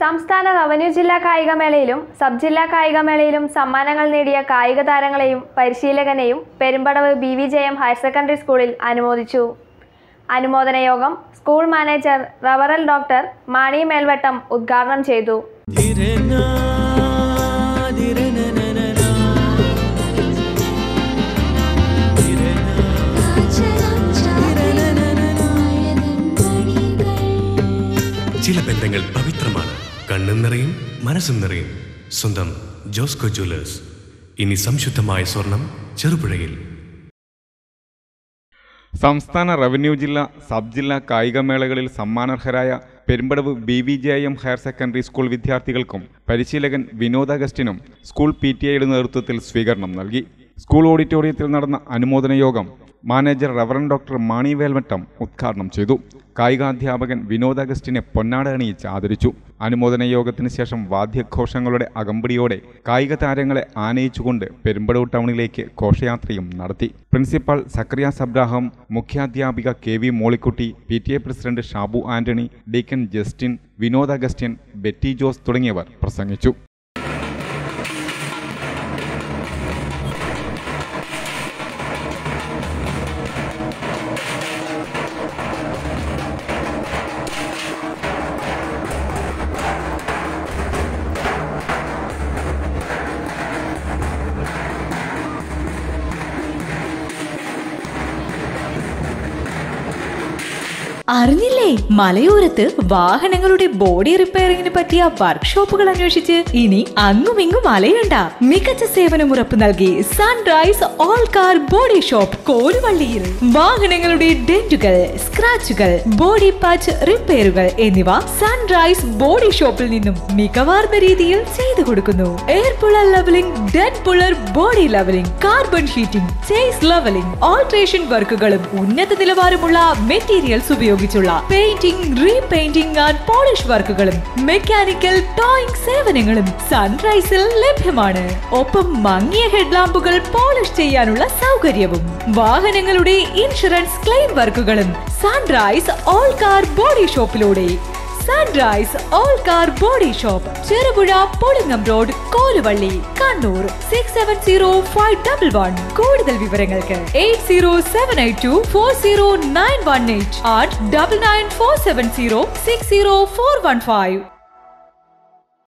സംസ്ഥാന റവന്യൂ ജില്ലാ കായികമേളയിലും സബ് ജില്ലാ കായികമേളയിലും സമ്മാനങ്ങൾ നേടിയ കായിക താരങ്ങളെയും പരിശീലകനെയും Perumpadavu B V J M higher secondary സ്കൂളിൽ അനുമോദിച്ചു. അനുമോദന യോഗം സ്കൂൾ മാനേജർ റവറൽ ഡോക്ടർ മാണി മേൽവട്ടം ഉദ്ഘാടനം ചെയ്തു. ചില ബന്ധങ്ങൾ പവിത്രമാണ്. കണ്ണും നിറയും മനസ്സും നിറയും സ്വന്തം ജോസ്കോ ജ്വല്ലേഴ്സ്. ഇനി സംശുദ്ധമായ സ്വർണം ചെറുപുഴയിൽ. സംസ്ഥാന റവന്യൂ ജില്ല സബ് ജില്ലാ കായികമേളകളിൽ സമ്മാനർഹരായ Perumpadavu B V J M higher secondary school വിദ്യാർത്ഥികൾക്കും പരിശീലകൻ വിനോദ് അഗസ്റ്റിനും സ്കൂൾ പി ടി ഐയുടെ നേതൃത്വത്തിൽ സ്വീകരണം നൽകി. സ്കൂൾ ഓഡിറ്റോറിയത്തിൽ നടന്ന അനുമോദന യോഗം manager reverend doctor Mani Velmattam ഉദ്ഘാടനം ചെയ്തു. കായികാധ്യാപകൻ വിനോദ് അഗസ്റ്റിനെ പൊന്നാട അണിയിച്ച് ആദരിച്ചു. അനുമോദന യോഗത്തിന് ശേഷം വാദ്യഘോഷങ്ങളുടെ അകമ്പടിയോടെ കായിക താരങ്ങളെ ആനയിച്ചുകൊണ്ട് പെരുമ്പടവ് ടൗണിലേക്ക് ഘോഷയാത്രയും നടത്തി. Principal Zacharia സബ്രാഹം മുഖ്യാധ്യാപിക K V Mollykutty P T A president Shabu Antony deacon Justin Vinod Augustine Betty Jose തുടങ്ങിയവർ പ്രസംഗിച്ചു. അറിഞ്ഞില്ലേ? മലയോരത്ത് വാഹനങ്ങളുടെ ബോഡി റിപ്പയറിംഗിന് പറ്റിയ വർക്ക്ഷോപ്പുകൾ അന്വേഷിച്ച് ഇനി അങ്ങും ഇങ്ങും അലയണ്ട. മികച്ച സേവനം ഉറപ്പു നൽകി Sunrise all car body shop കോരുവള്ളിയിൽ വാഹനങ്ങളുടെ ഡെന്റുകൾ സ്ക്രാച്ചുകൾ ബോഡി പാച്ച് റിപ്പയറുകൾ എന്നിവ സൺറൈസ് ബോഡി ഷോപ്പിൽ നിന്നും മികവാർന്ന രീതിയിൽ ചെയ്തു കൊടുക്കുന്നു. Air puller levelling dead puller body levelling carbon sheeting chassis levelling alteration വർക്കുകളും ഉന്നത നിലവാരമുള്ള മെറ്റീരിയൽസ് ഉപയോഗിച്ചുള്ള പെയിന്റിംഗ് റീപെയിന്റിംഗ് ആൻഡ് പോളിഷ് വർക്കുകളും മെക്കാനിക്കൽ ടോയിങ് സേവനങ്ങളും സൺറൈസിൽ ലഭ്യമാണ്. ഒപ്പം മങ്ങിയ ഹെഡ്ലാമ്പുകൾ പോളിഷ് ചെയ്യാനുള്ള സൗകര്യവും വാഹനങ്ങളുടെ ഇൻഷുറൻസ് ക്ലെയിം വർക്കുകളും Sunrise all car body ഷോപ്പിലൂടെ Sunrise all car body shop Cherupuzha പൊളിങ്ങം road Koluvally Kannur six seven zero five double one കൂടുതൽ വിവരങ്ങൾക്ക് eight zero seven eight two four zero nine one eight eight double nine four seven zero six zero four one five